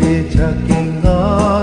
제작인가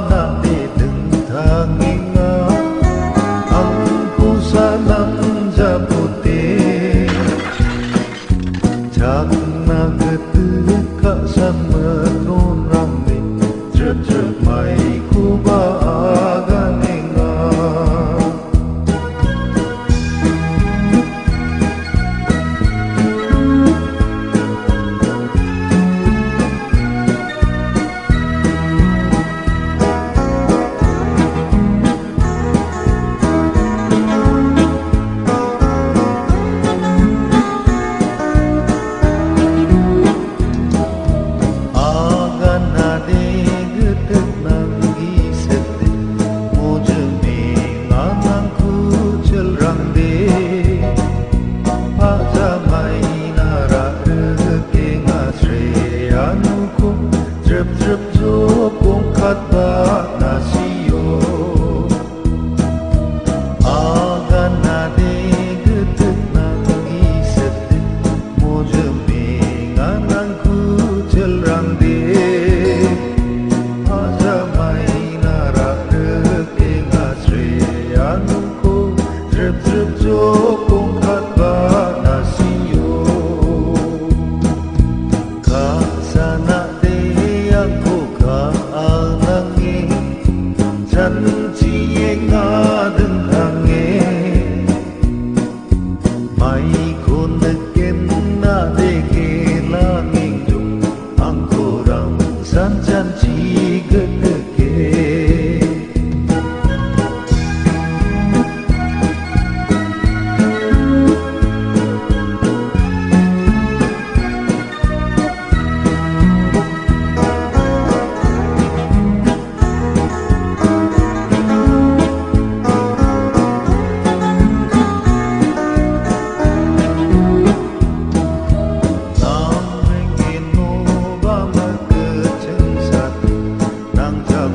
যোগ Punjab